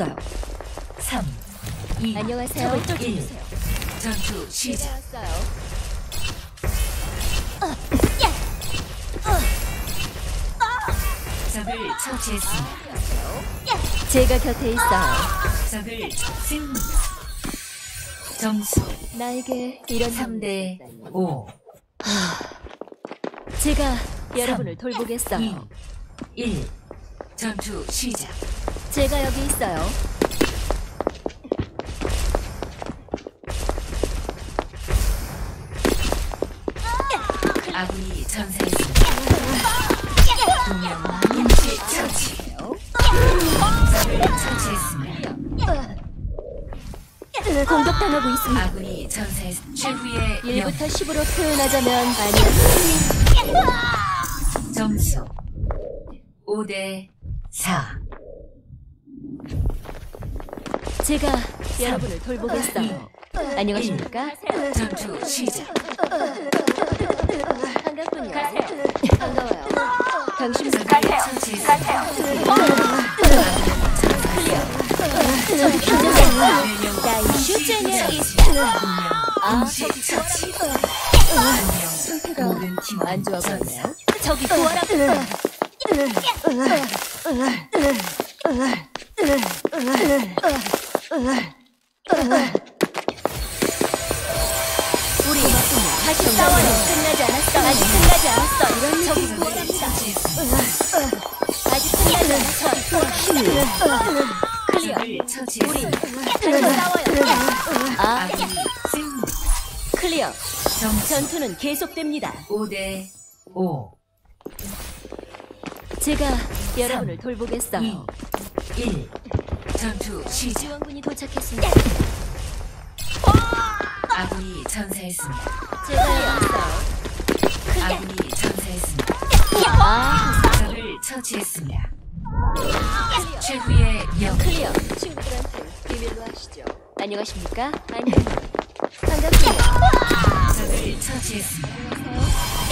어요 3, 2, 안녕하세요. 일. 쫓아주세요. 전투 시작. 적을 처치했습니다. 제가 곁에 있어요. 적을 승리. 점수 나에게 이런 3대 대 5, 제가 여러분을 돌보겠어요. 2, 1. 전투 시작. 제가 여기 있어요. 아군이 전사했습니다. 두명 임시 처치. 처치했습니다. 공격당하고 있습니다. 아군이 전사했 최후의 영 1부터 10으로 표현하자면 아니야. 점수 5대 4. 제가 여러분을 돌보겠어요. 안녕하십니까? 전투 시작. 반갑군요. 반가워요. 당신 적을 처치했습니다. 나이 슈쟁의 아, 임시 처치. 상태가 모든 팀원 안 좋아 전사. 보이네요. 저기 구하라. 우리 다시 싸워요. 끝나지 않았어. 아직 끝나지 않았어. 이런 저기 구하랍니다. 아직 끝나지 않았어. 클리어. 처치했습니다. 다시 싸워요. 아, 아군이 승리. 클리어. 전투는 계속됩니다. 5대 5. 제가 여러분을 돌보겠어요. 2, 1. 전투 시작. 지원군이 도착했습니다. 아군이 전사했습니다. 제가 왔어요. 아군이 전사했습니다. 아, 적을 처치했습니다. 최후의 영 클리어. 친구들한테 비밀로 하시죠. 안녕하십니까? 안녕. 반갑군요. 적을 처치했습니다.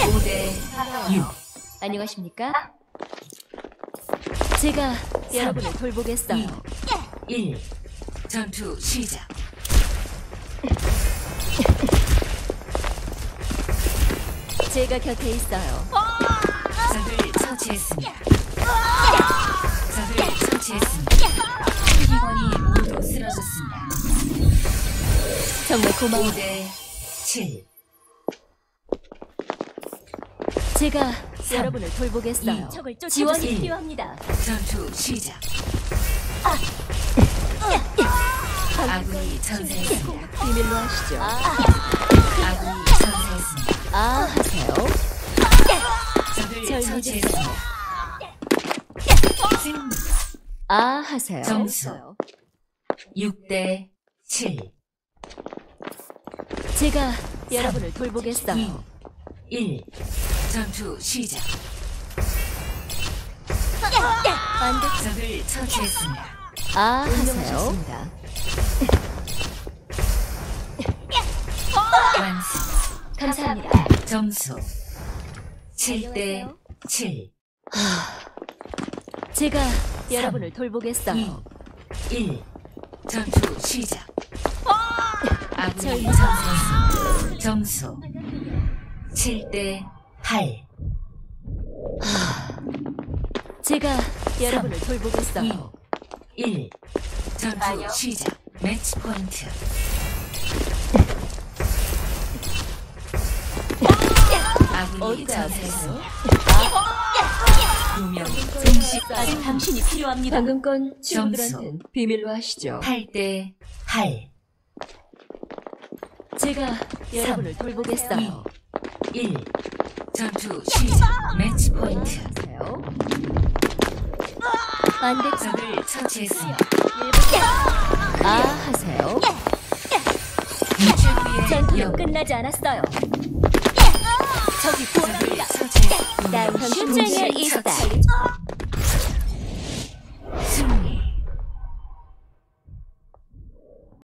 5대 6. 안녕하십니까? 제가 여러분을 돌보겠어요. 1. 전투 시작. 제가 곁에 있어요. 적을 처치했습니다. 적을 처치했습니다. 희원이 모두 쓰러졌습니다. 정말 고마워. 5대 7. 제가 여러분을 돌보겠어요. 이. 지원이 일. 필요합니다. 전투 시작. 아군이 전사했습니다. 비밀로 하시죠. 아군이 전사했습니다. 아, 하세요. 적을 절 처치했습니다. 승리. 아, 하세요. 점수. 6대 7. 제가 여러분을 돌보겠어요. 2. 1. 전투 시작. 안 돼. 적을 처치했습니다. 아, 하세요. 완성. 감사합니다. 점수 7대 7. 제가 여러분을 돌보겠어요. 2. 1. 전투 시작. 아군이 절- 전사했습니다. 점수 7대 8. 제가 여러분을 돌보겠어요. 2. 1. 전투 시작. 매치 포인트. 아군이 어디가 전사했습니다. 두명 아직 당신이 필요합니다. 방금 건. 친구들한텐 비밀로 하시죠. 8대 8. 제가 여러분을 돌보겠어요. 1. 전투 시작. 매치 포인트. 돼. 적을 처치했습니다. 아, 하세요. 최후의 전투는 영. 끝나지 않았어요. 구원합니다. 처치했습니다. 난 이스타. 처치.